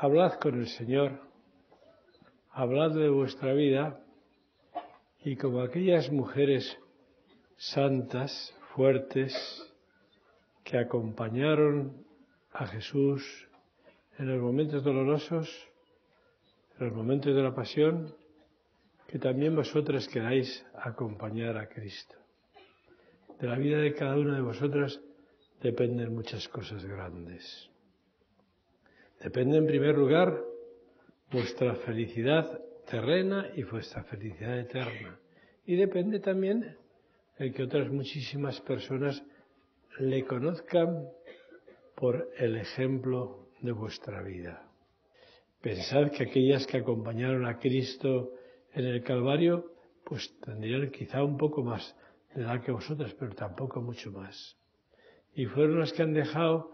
hablad con el Señor, hablad de vuestra vida y como aquellas mujeres santas, fuertes, que acompañaron a Jesús en los momentos dolorosos, en los momentos de la pasión, que también vosotras queráis acompañar a Cristo. De la vida de cada una de vosotras dependen muchas cosas grandes. Depende en primer lugar vuestra felicidad terrena y vuestra felicidad eterna. Y depende también el que otras muchísimas personas le conozcan por el ejemplo de vuestra vida. Pensad que aquellas que acompañaron a Cristo en el Calvario, pues tendrían quizá un poco más de edad que vosotras, pero tampoco mucho más. Y fueron las que han dejado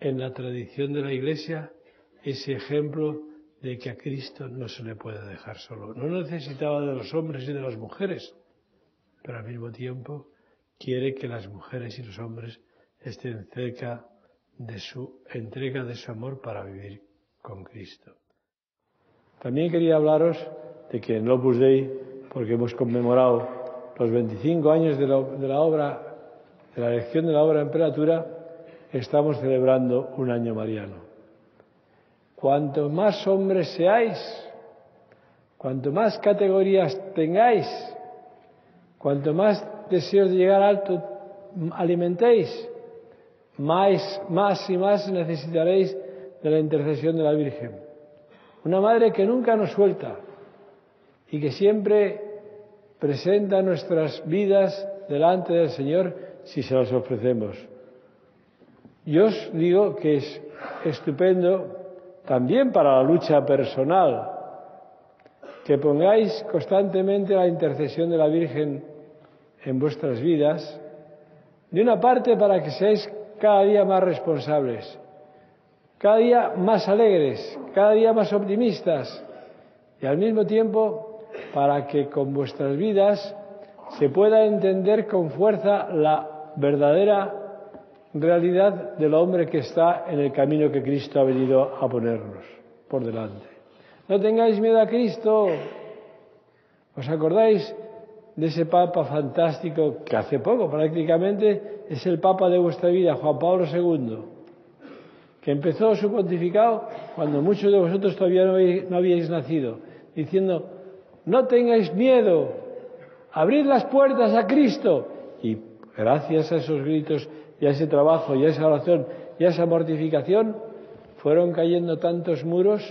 en la tradición de la Iglesia ese ejemplo de que a Cristo no se le puede dejar solo. No necesitaba de los hombres y de las mujeres, pero al mismo tiempo quiere que las mujeres y los hombres estén cerca de su entrega de su amor para vivir con Cristo. También quería hablaros de que en Opus Dei, porque hemos conmemorado los 25 años de la, obra, de la elección de la obra Emperatura, estamos celebrando un año mariano. Cuanto más hombres seáis, cuanto más categorías tengáis, cuanto más deseos de llegar alto alimentéis, más, más y más necesitaréis de la intercesión de la Virgen. Una madre que nunca nos suelta, y que siempre presenta nuestras vidas delante del Señor si se las ofrecemos. Yo os digo que es estupendo también para la lucha personal que pongáis constantemente la intercesión de la Virgen en vuestras vidas, de una parte para que seáis cada día más responsables, cada día más alegres, cada día más optimistas y al mismo tiempo para que con vuestras vidas se pueda entender con fuerza la verdadera realidad del hombre que está en el camino que Cristo ha venido a ponernos por delante. No tengáis miedo a Cristo. ¿Os acordáis de ese Papa fantástico que hace poco prácticamente es el Papa de vuestra vida, Juan Pablo II, que empezó su pontificado cuando muchos de vosotros todavía no habíais nacido, diciendo, no tengáis miedo, abrid las puertas a Cristo. Y gracias a esos gritos y a ese trabajo y a esa oración y a esa mortificación, fueron cayendo tantos muros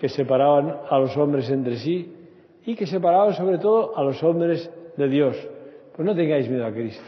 que separaban a los hombres entre sí y que separaban sobre todo a los hombres de Dios. Pues no tengáis miedo a Cristo.